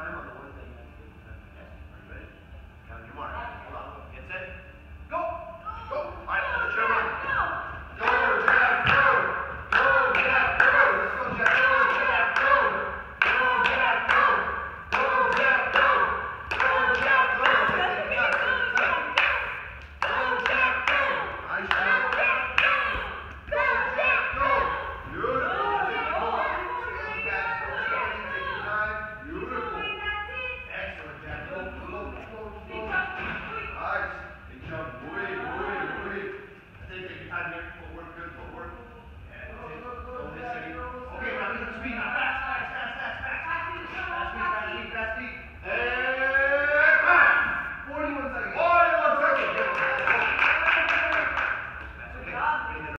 time on the one